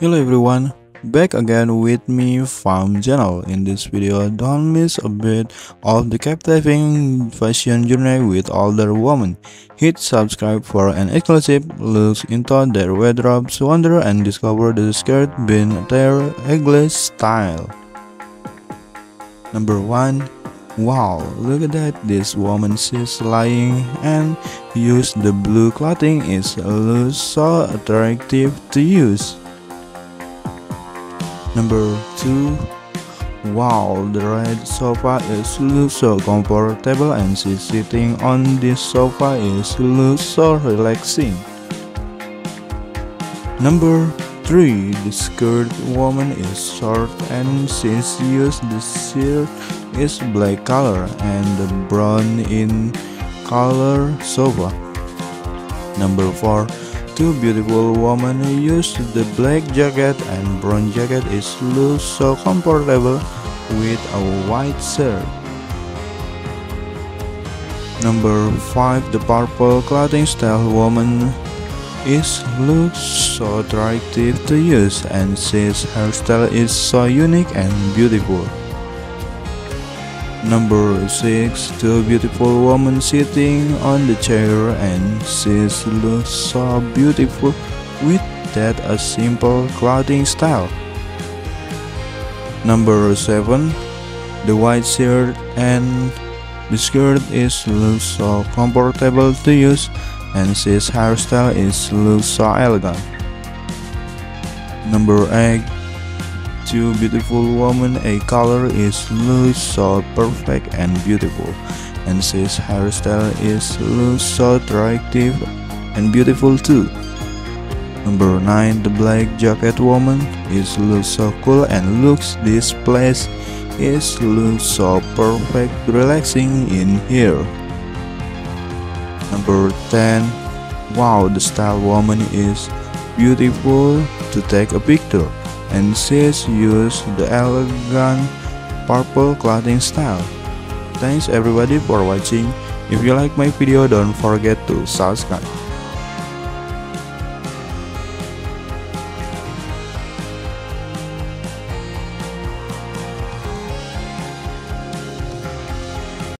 Hello everyone, back again with me Farm Channel. In this video, don't miss a bit of the captivating fashion journey with older women. Hit subscribe for an exclusive look into their wardrobes, wonder and discover the skirt being their English style. Number 1. Wow, look at that, this woman is lying and use the blue clothing is so attractive to use. Number 2 Wow, the red sofa is looks so comfortable and she's sitting on this sofa is looks so relaxing. Number 3. The skirt woman is short and she's used the shirt is black color and brown in color sofa. Number 4 two beautiful women use the black jacket and brown jacket is look so comfortable with a white shirt. Number 5 The purple clothing style woman is looks so attractive to use and his hairstyle is so unique and beautiful. Number 6. Two beautiful women sitting on the chair and she looks so beautiful with that a simple clothing style. Number 7. The white shirt and the skirt is looks so comfortable to use and his hairstyle is looks so elegant. Number 8 two beautiful woman. A color is looks so perfect and beautiful. And his hairstyle is looks so attractive and beautiful too. Number 9 the black jacket woman is looks so cool and looks this place is looks so perfect relaxing in here. Number 10 wow the style woman is beautiful to take a picture and she's used the elegant purple clothing style. Thanks everybody for watching. If you like my video don't forget to subscribe.